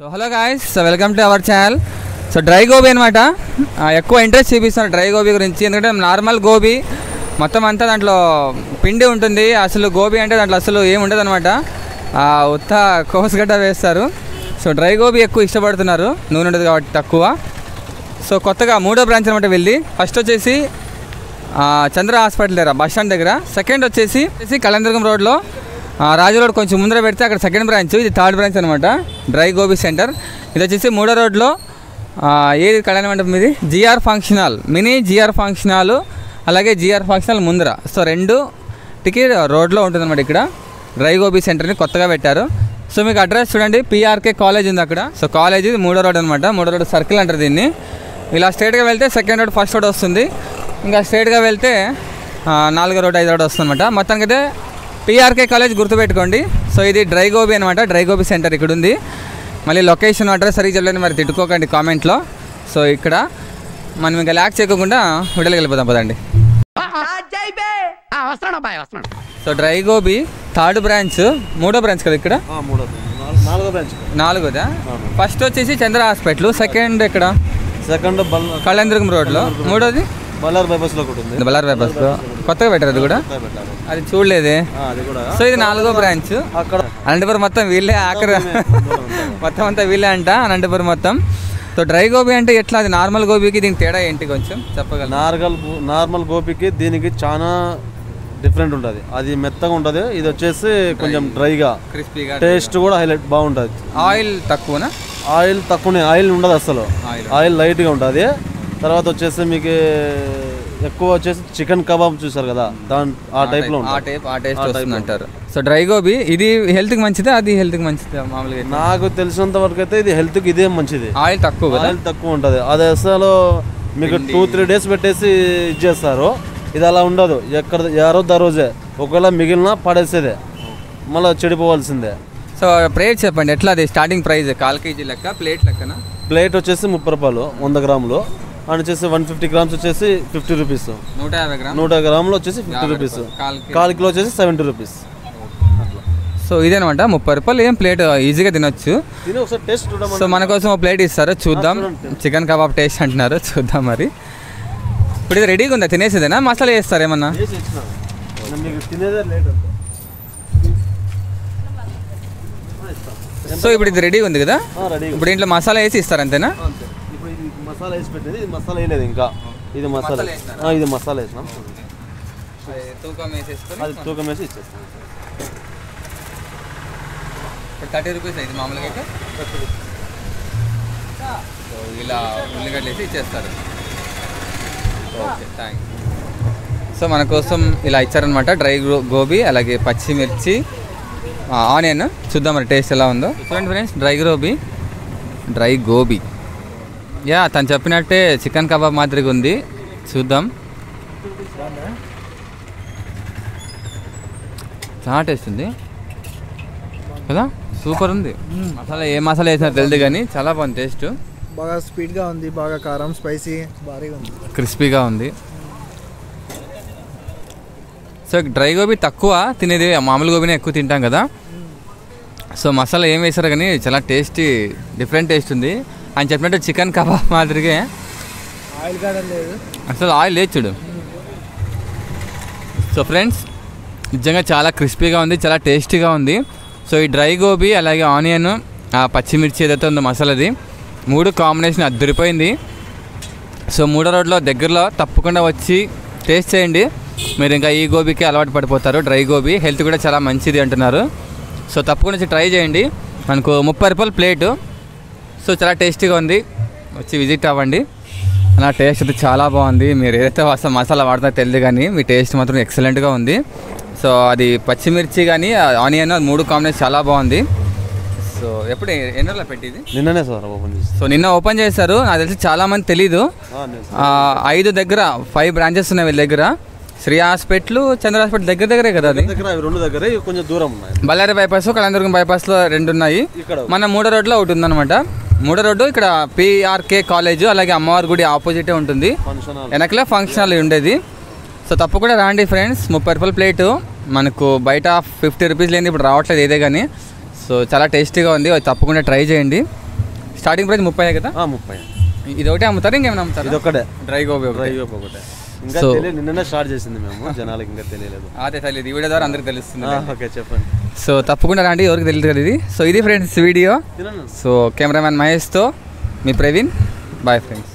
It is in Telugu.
So hello guys so welcome to our channel so dry gobi అనమాట ఎక్కువ ఇంట్రెస్ట్ చూపిస్తున్నారు డ్రై గోబీ గురించి. ఎందుకంటే నార్మల్ గోబీ మొత్తం అంతా దాంట్లో పిండి ఉంటుంది. అసలు గోబీ అంటే దాంట్లో అసలు ఏమి ఉండదు అనమాట ఉత్త కోసగడ్డ వేస్తారు. సో డ్రై గోబీ ఎక్కువ ఇష్టపడుతున్నారు. నూనె ఉండదు కాబట్టి తక్కువ. సో కొత్తగా మూడో బ్రాంచ్ అనమాట వెళ్ళి. ఫస్ట్ వచ్చేసి చంద్ర హాస్పిటల్ దగ్గర బస్ స్టాండ్ దగ్గర. సెకండ్ వచ్చేసి వచ్చేసి రోడ్లో రాజు రోడ్ కొంచెం ముందర పెడితే అక్కడ సెకండ్ బ్రాంచ్ ఇది థర్డ్ బ్రాంచ్ అనమాట డ్రై గోబీ సెంటర్ ఇది వచ్చేసి మూడో రోడ్లో ఏది కళ్యాణ మండపం ఇది? GR function hall mini GR function hall అలాగే జిఆర్ ఫంక్షన్ హాల్ ముందర. సో రెండు టికెట్ రోడ్లో ఉంటుందన్నమాట ఇక్కడ. డ్రై గోబీ సెంటర్ని కొత్తగా పెట్టారు. సో మీకు అడ్రస్ చూడండి. పిఆర్కే కాలేజ్ ఉంది అక్కడ. సో కాలేజ్ ఇది మూడో రోడ్ అనమాట మూడో రోడ్ సర్కిల్ అంటారు దీన్ని. ఇలా స్ట్రేట్గా వెళ్తే సెకండ్ రోడ్ ఫస్ట్ రోడ్ వస్తుంది. ఇంకా స్ట్రేట్గా వెళ్తే నాలుగో రోడ్ ఐదో రోడ్ వస్తుంది అనమాట మొత్తానికైతే పిఆర్కే కాలేజ్ గుర్తుపెట్టుకోండి. సో ఇది డ్రై గోబీ అనమాట డ్రై గోబీ సెంటర్ ఇక్కడ ఉంది మళ్ళీ లొకేషన్ అడ్రస్ సరిగ్గా చెప్పలేని మరి తిట్టుకోకండి కామెంట్లో. సో ఇక్కడ మనం ఇంకా ల్యాక్ చేయకుండా వీడియోకి వెళ్ళిపోదాం పదండి. So dry gobi third branch మూడో బ్రాంచ్ కదా ఇక్కడ? నాలుగోదా? ఫస్ట్ వచ్చేసి చంద్ర హాస్పిటల్. సెకండ్ ఇక్కడ సెకండ్ కళ్యాణదుర్గం రోడ్లో. మూడోది? బల్లార్ బైపాస్లో ఒకటి ఉంది. బల్లార్ బైపాస్లో కొత్తగా పెట్టారు అది కూడా? అది చూడలేదే. కూడా. సో ఇది నాలుగో బ్రాంచ్. అక్కడ అనంతపురం మొత్తం వీళ్ళే ఆఖరి. మొత్తం అంతా వీళ్ళే అంట అనంతపురం మొత్తం. సో డ్రై గోబీ అంటే ఎట్లా? అది నార్మల్ గోబీకి దీనికి తేడా ఏంటి కొంచెం చెప్పగలరు? నార్మల్ నార్మల్ గోపికి దీనికి చాలా డిఫరెంట్ ఉంటుంది. అది మెత్తగా ఉంటుంది. ఇది వచ్చేసి కొంచెం డ్రైగా. క్రిస్పీగా టేస్ట్ కూడా హైలైట్ బాగుంటుంది. ఆయిల్ తక్కువనా? ఆయిల్ తక్కువనే. ఆయిల్ ఉండదు అసలు. ఆయిల్. ఆయిల్ లైట్గా ఉంటుంది. తర్వాత వచ్చేసి మీకు ఎక్కువ వచ్చేసి చికెన్ కబాబ్ చూసారు కదా దాని ఆ ఆ టైప్ ఆ టేస్ట్ వస్తుంది అంటారు. సో డ్రై గోబీ ఇది హెల్త్కి మంచిదా అది హెల్త్కి మంచిదా మామూలుగా? నాకు తెలిసినంత వరకు అయితే ఇది హెల్త్కి ఇదే మంచిది. ఆయిల్ తక్కువ కదా? ఆయిల్ తక్కువ ఉంటుంది. అది అసలు మీకు టూ త్రీ డేస్ పెట్టేసి ఇచ్చేస్తారు ఇది అలా ఉండదు. ఎక్కడ యారో దా రోజే ఒకవేళ మిగిలిన పడేసేదే. మళ్ళీ చెడిపోవాల్సిందే. సో ప్లేట్ చెప్పండి ఎట్లా అది? స్టార్టింగ్ ప్రైస్ కాల్ కేజీ లెక్క ప్లేట్ లెక్కన? ప్లేట్ వచ్చేసి ముప్పై రూపాయలు వంద గ్రాములు. అండ్ వచ్చేసి వన్ ఫిఫ్టీ గ్రామ్స్ వచ్చేసి ఫిఫ్టీ రూపీస్. నూట యాభై గ్రామ్? నూట గ్రాములు వచ్చేసి ఫిఫ్టీ రూపీస్. కాల్. కాల్? వచ్చేసి సెవెంటీ రూపీస్. సో ఇదేనమాట ముప్పై రూపాయలు ఏం ప్లేట్ ఈజీగా తినొచ్చు. సో మన కోసం ఒక ప్లేట్ ఇస్తారు? చూద్దాం. చికెన్ కబాబ్ టేస్ట్ అంటున్నారు. చూద్దాం మరి. ఇప్పుడు ఇది రెడీగా ఉందా? తినేసేదేనా? మసాలా వేస్తారు ఏమన్నా? సో ఇప్పుడు ఇది రెడీగా ఉంది కదా? ఇప్పుడు ఇంట్లో మసాలా వేసి ఇస్తారు అంతేనా? మసాలా వేసి పెట్టేది ఇది మసాలా వేయలేదు ఇంకా. ఇది మసాలా ఇది మసాలా వేసినాం. తూకం వేసేసుకొని అది తూకం వేసి ఇచ్చేస్తాం. థర్టీ రూపీస్ ఇది మామూలుగా అయితే. సో ఇలా ఉల్లిగడ్డలు వేసి ఇచ్చేస్తారు. ఓకే థ్యాంక్స్ సో మన కోసం ఇలా ఇచ్చారనమాట డ్రై గోబీ అలాగే పచ్చిమిర్చి ఆనియన్. చూద్దాం మరి టేస్ట్ ఎలా ఉందో. చూడండి friends dry gobi. Dry gobi. Yeah తను చెప్పినట్టే చికెన్ కబాబ్ మాదిరిగా ఉంది. చూద్దాం. చాలా టేస్ట్ ఉంది. కదా? సూపర్ ఉంది. మసాలా ఏ మసాలా వేసినా తెలియదు కానీ చాలా బాగుంది టేస్ట్ బాగా స్పీడ్గా ఉంది బాగా కారం స్పైసీ భారీగా ఉంది. క్రిస్పీగా ఉంది. సో డ్రై గోబీ తక్కువ తినేది మామూలు గోబీనే ఎక్కువ తింటాం కదా. సో మసాలా ఏం వేసారో కానీ చాలా టేస్టీ డిఫరెంట్ టేస్ట్ ఉంది. ఆయన చెప్పినట్టు చికెన్ కబాబ్ మాదిరిగా. ఆయిల్ లేదు. అసలు ఆయిల్ లేదు చూడు. సో ఫ్రెండ్స్ నిజంగా చాలా క్రిస్పీగా ఉంది చాలా టేస్టీగా ఉంది. సో ఈ డ్రై గోబీ అలాగే ఆనియన్ ఆ పచ్చిమిర్చి ఏదైతే ఉందో మసాలాది మూడు కాంబినేషన్ అద్దరిపోయింది. సో మూడో రోడ్లో దగ్గరలో తప్పకుండా వచ్చి టేస్ట్ చేయండి. మీరు ఇంకా ఈ గోబీకి అలవాటు పడిపోతారు. డ్రై గోబీ హెల్త్ కూడా చాలా మంచిది అంటున్నారు. సో తప్పకుండా వచ్చి ట్రై చేయండి. మనకు ముప్పై రూపాయలు ప్లేటు. సో చాలా టేస్టీగా ఉంది. వచ్చి విజిట్ అవ్వండి. నా టేస్ట్ అయితే చాలా బాగుంది. మీరు ఏదైతే అసలు మసాలా వాడుతుందో తెలియదు కానీ మీ టేస్ట్ మాత్రం ఎక్సలెంట్గా ఉంది. సో అది పచ్చిమిర్చి కానీ ఆనియన్ మూడు కాంబినేషన్ చాలా బాగుంది. సో ఎప్పుడు ఎన్ని రోజులు పెట్టింది? నిన్ననే సార్ ఓపెన్ చేసి సో నిన్న ఓపెన్ చేశారు. నాకు తెలిసి చాలా మంది తెలీదు. ఐదు దగ్గర ఫైవ్ బ్రాంచెస్ ఉన్నాయి వీళ్ళ దగ్గర. శ్రీ హాస్పిటల్ చంద్ర హాస్పిటల్ దగ్గర దగ్గరే కదా అది? దగ్గర రెండు దగ్గర కొంచెం దూరం ఉన్నాయి. బళ్ళారి బైపాస్ కళ్యాణదుర్గం బైపాస్లో రెండు ఉన్నాయి. ఇక్కడ మన మూడో రోడ్లో ఒకటి ఉందన్నమాట. మూడో రోడ్డు ఇక్కడ పిఆర్కే కాలేజ్ అలాగే అమ్మవారి గుడి ఆపోజిటే ఉంటుంది. వెనకలే ఫంక్షన్ హాల్ ఉండేది. సో తప్పకుండా రాండి ఫ్రెండ్స్ ముప్పై రూపాయల ప్లేటు. మనకు బయట ఫిఫ్టీ రూపీస్ లేని ఇప్పుడు రావట్లేదు ఏదే కానీ సో చాలా టేస్టీగా ఉంది. తప్పకుండా ట్రై చేయండి. స్టార్టింగ్ ప్రైస్ ముప్పై కదా? ముప్పై ఇది ఒకటే అమ్ముతారు ఇంకేమైనా అమ్ముతారు? ఒకటే డ్రై గోబీ డ్రై గోబీ ఒకటే. ఇంకా నిన్ననే స్టార్ట్ చేసింది మేము. జనాలకు ఇంకా తెలియలేదు. అదే తెలియదు. ఈ వీడియో ద్వారా అందరికి తెలుస్తుంది. ఓకే చెప్పండి. సో తప్పకుండా రండి ఎవరికి తెలియదు ఇది. సో ఇది ఫ్రెండ్స్ వీడియో. సో కెమెరామ్యాన్ మహేష్తో మీ ప్రవీణ్. Bye friends